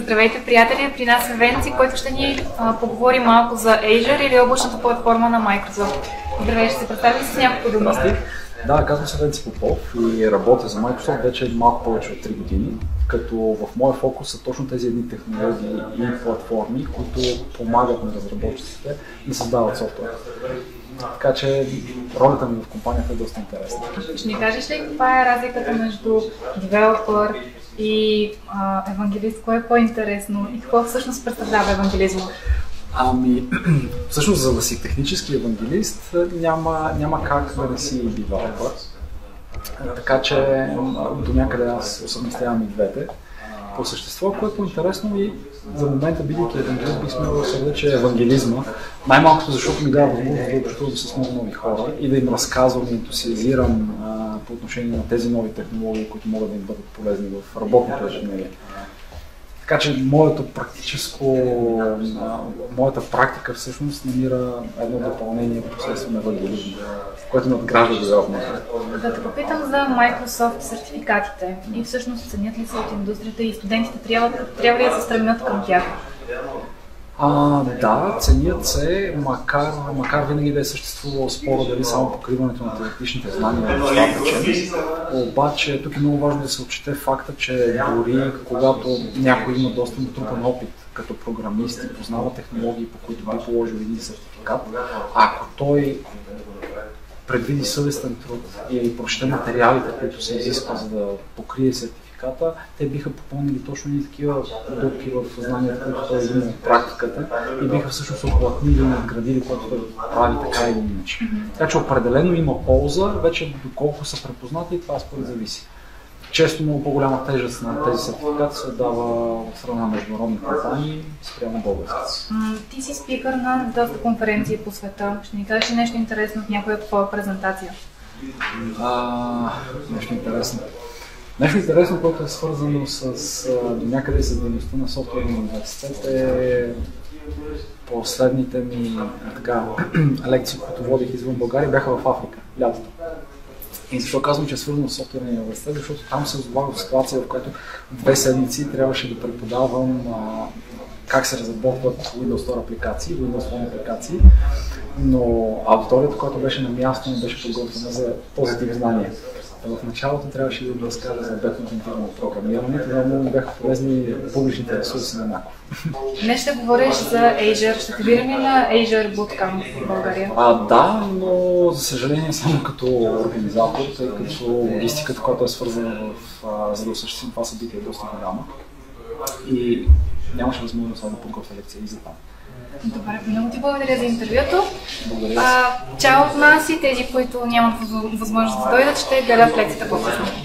Здравейте, приятели! При нас е Венци, който ще ни а, поговори малко за Azure или облачната платформа на Microsoft. Здравей, ще се представи с няколко думи. Да, казвам се Венци Попов и работя за Microsoft вече малко повече от 3 години, като в моя фокус са точно тези едни технологии и платформи, които помагат на разработчиците да създават софтуер. Така че ролята ми в компанията е доста интересна. Ще ни кажеш ли каква е разликата между девелопър и а, евангелист? Кое е по-интересно и какво всъщност представлява евангелизма? Ами, всъщност, за да си технически евангелист, няма, няма как да не си девелопър. Така че до някъде аз усъвместявам и двете. По същество, което е интересно и за момента, бидейки евангелист, бих смел да се че евангелизма, най-малкото защото ми дава възможност да общувам с много нови хора и да им разказвам и ентусиазирам по отношение на тези нови технологии, които могат да им бъдат полезни в работното ежедневие. Така че моето практическо, моята практика всъщност намира едно допълнение посредством евангелизма, което надгражда девелопмента. Да те попитам за Microsoft сертификатите и всъщност ценят ли се от индустрията и студентите трябва, трябва ли да се стремят към тях? А, да, ценят се, макар, макар винаги да е съществувало спора дали само покриването на теоретичните знания е достатъчен. Обаче тук е много важно да се отчете факта, че дори когато някой има доста натрупан опит като програмист и познава технологии, по които би положил един сертификат, ако той предвиди съвестен труд и прочете материалите, които се изисква за да покрие сертификат, сертификата, те биха попълнили точно и такива дупки в знанията, които той има от практиката и биха всъщност оплътнили и надградили, което той прави така или иначе. Така че определено има полза, вече доколко са препознати, това според зависи. Често много по-голяма тежест на тези сертификати се дава в страна на международни компании спрямо български. Ти си спикър на доста конференции по света. Ще ни кажеш нещо интересно в някоя твоя презентация? А, нещо интересно. Нещо интересно, което е свързано с до някъде с дейността на софтуерния университет е последните ми така, лекции, които водих извън България, бяха в Африка, лятото. И защо казвам, че е свързано с софтуерния университет? Защото там се озовах в ситуация, в която две седмици трябваше да преподавам а, как се разработват Windows Store апликации, Windows Phone апликации, но аудиторията, която беше на място, не беше подготвена за този тип знания. В началото трябваше да разкажа за беконтентивно програмиране, тогава много бяха полезни публичните ресурси на Наков. Днес ще говориш за Azure. Ще те видим на Azure Bootcamp в България? А, да, но за съжаление само като организатор, тъй като логистиката, която е свързана в, за да осъществим това събитие е доста голяма. И нямаше възможност да подготвя лекция и за това. Добре, много ти благодаря за интервюто. Благодаря. А, чао от нас и тези, които нямат възможност да дойдат, ще гледат лекцията по-късно.